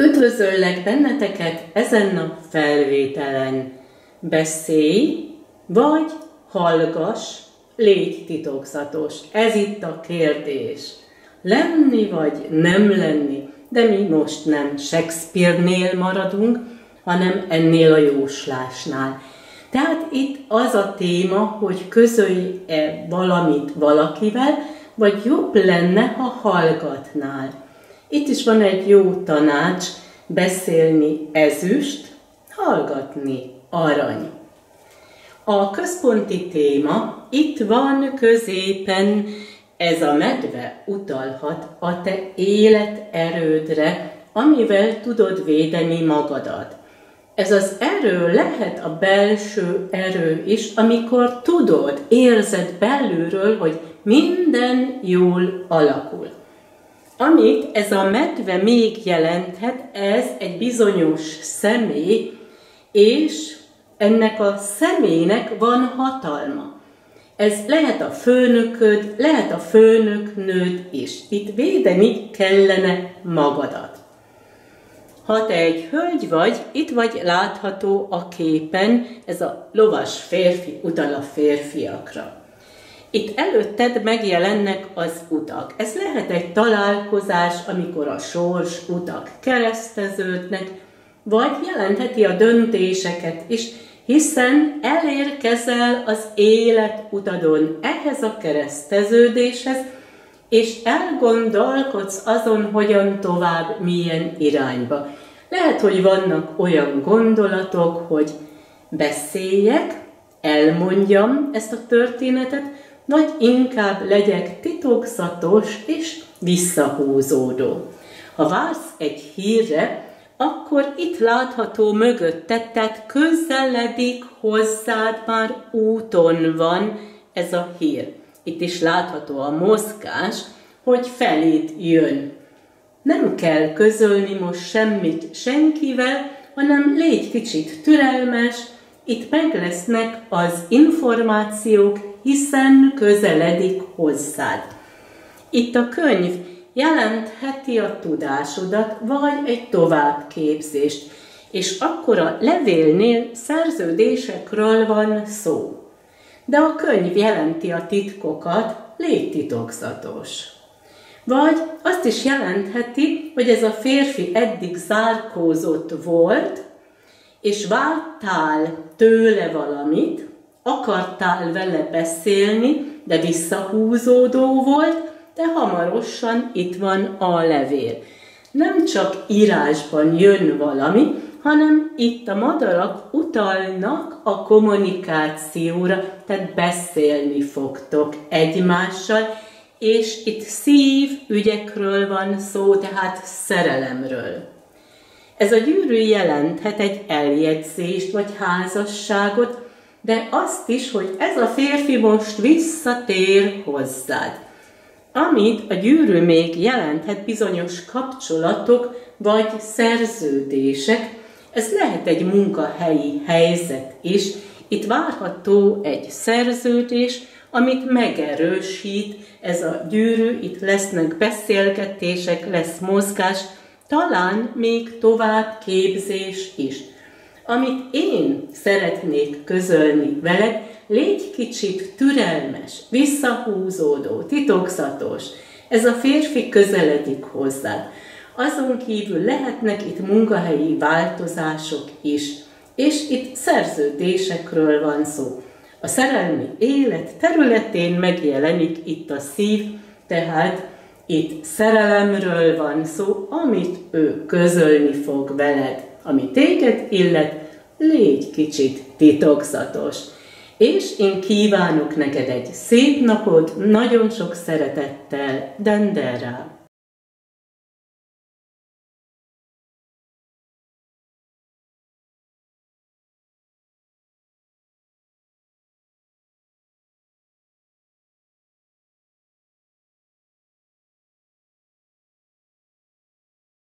Üdvözöllek benneteket ezen a felvételen. Beszélj, vagy hallgass, légy titokzatos. Ez itt a kérdés. Lenni vagy nem lenni, de mi most nem Shakespeare-nél maradunk, hanem ennél a jóslásnál. Tehát itt az a téma, hogy közölj-e valamit valakivel, vagy jobb lenne, ha hallgatnál. Itt is van egy jó tanács, beszélni ezüst, hallgatni arany. A központi téma itt van középen, ez a medve utalhat a te életerődre, amivel tudod védeni magadat. Ez az erő lehet a belső erő is, amikor tudod, érzed belülről, hogy minden jól alakul. Amit ez a medve még jelenthet, ez egy bizonyos személy, és ennek a személynek van hatalma. Ez lehet a főnököd, lehet a főnöknőd is. Itt védeni kellene magadat. Ha te egy hölgy vagy, itt vagy látható a képen, ez a lovas férfi utal a férfiakra. Itt előtted megjelennek az utak. Ez lehet egy találkozás, amikor a sors utak kereszteződnek, vagy jelentheti a döntéseket is, hiszen elérkezel az élet utadon ehhez a kereszteződéshez, és elgondolkodsz azon, hogyan tovább, milyen irányba. Lehet, hogy vannak olyan gondolatok, hogy beszéljek, elmondjam ezt a történetet, vagy inkább legyek titokzatos és visszahúzódó. Ha vársz egy hírre, akkor itt látható mögötted, közeledik hozzád, már úton van ez a hír. Itt is látható a mozgás, hogy felét jön. Nem kell közölni most semmit senkivel, hanem légy kicsit türelmes, itt meg lesznek az információk, hiszen közeledik hozzád. Itt a könyv jelentheti a tudásodat, vagy egy továbbképzést, és akkor a levélnél szerződésekről van szó. De a könyv jelenti a titkokat, légy titokzatos. Vagy azt is jelentheti, hogy ez a férfi eddig zárkózott volt, és vártál tőle valamit, akartál vele beszélni, de visszahúzódó volt, de hamarosan itt van a levél. Nem csak írásban jön valami, hanem itt a madarak utalnak a kommunikációra, tehát beszélni fogtok egymással, és itt szív ügyekről van szó, tehát szerelemről. Ez a gyűrű jelenthet egy eljegyzést vagy házasságot, de azt is, hogy ez a férfi most visszatér hozzád. Amit a gyűrű még jelenthet bizonyos kapcsolatok vagy szerződések, ez lehet egy munkahelyi helyzet is. Itt várható egy szerződés, amit megerősít ez a gyűrű, itt lesznek beszélgetések, lesz mozgás, talán még tovább képzés is. Amit én szeretnék közölni veled, légy kicsit türelmes, visszahúzódó, titokzatos. Ez a férfi közeledik hozzád. Azon kívül lehetnek itt munkahelyi változások is, és itt szerződésekről van szó. A szerelmi élet területén megjelenik itt a szív, tehát itt szerelemről van szó, amit ő közölni fog veled. Ami téged illet, légy kicsit titokzatos. És én kívánok neked egy szép napot, nagyon sok szeretettel, Denderá.